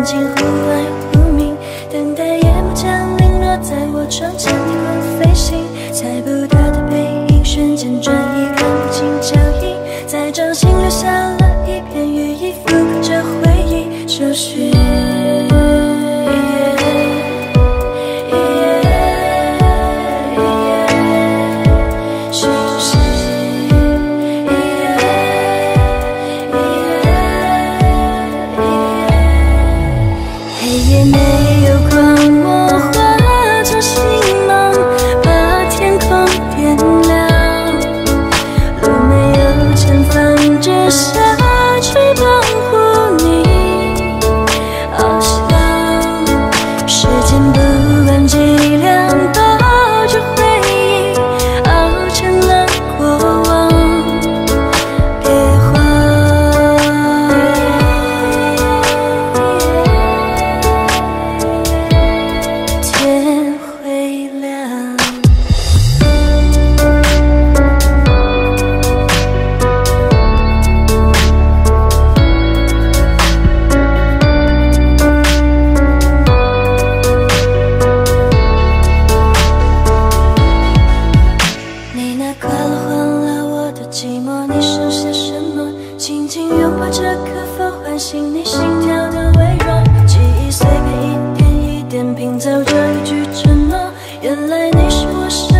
眼睛忽暗忽明，等待夜幕降临，落在我窗前。天空飞行，猜不到的背影，瞬间转移。原来你是我生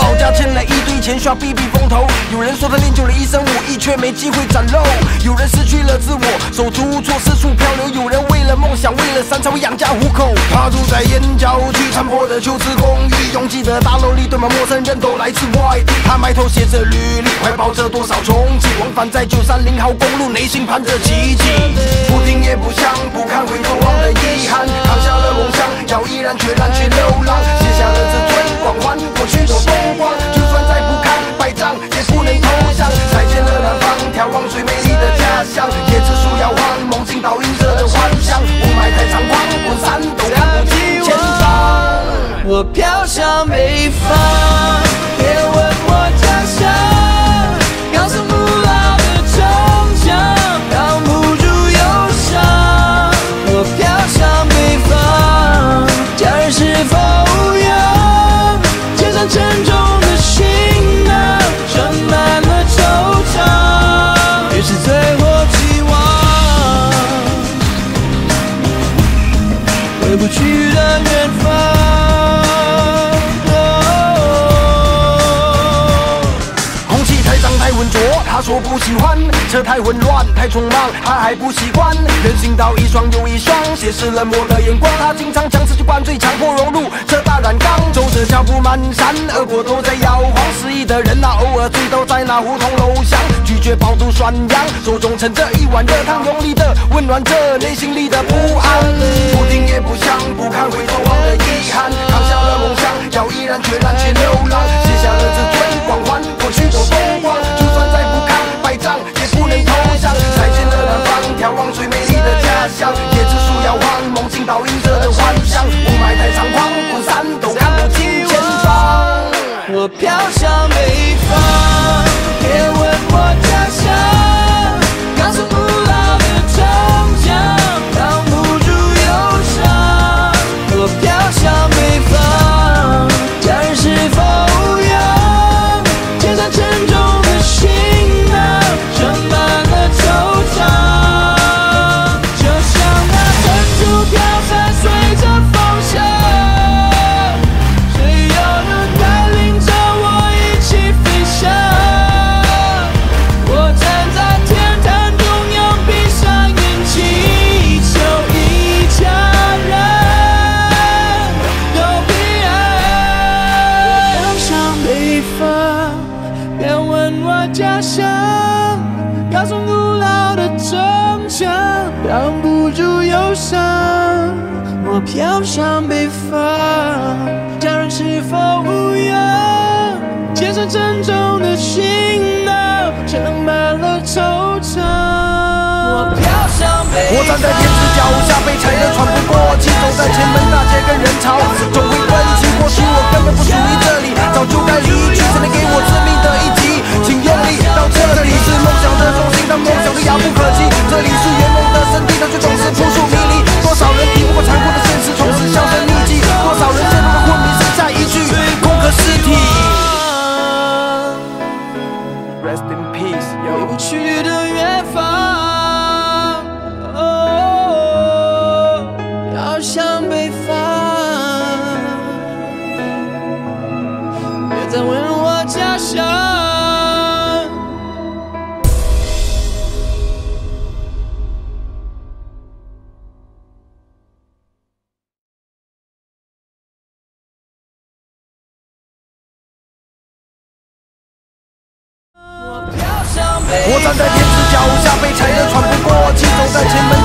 老家欠了一堆钱，需要避避风头。有人说他练就了一身武艺，却没机会展露。有人失去了自我，手足无措，四处漂流。有人为了梦想，为了三餐养家糊口。他住在燕郊区残破的旧职公寓，拥挤的大楼里堆满陌生人，都来自外地。他埋头写着履历，怀抱着多少憧憬，往返在九三零号公路，内心盼着奇迹。不听也不想，不看回头望的意义。北方不喜欢，车太混乱，太匆忙，他还不习惯。人行道一双又一双，斜视冷漠的眼光。他经常将自己灌醉，强迫融入车大染缸，走着脚步蹒跚，耳朵都在摇晃。失意的人啊，偶尔醉倒在那胡同楼下，拒绝爆肚涮羊，手中盛着一碗热汤，用力的温暖着内心里的不安。不听也不想，不看我飘向飘向北方，家人是否无恙？肩上沉重的行囊，盛满了惆怅。我飘向北我站在天子脚下，被踩得喘不过气，走在前门大街跟人潮，总会奔去。或许我根本不属于这里，早就该离去。谁能给我我。站在天脚下，被踩得喘不过气，走在前门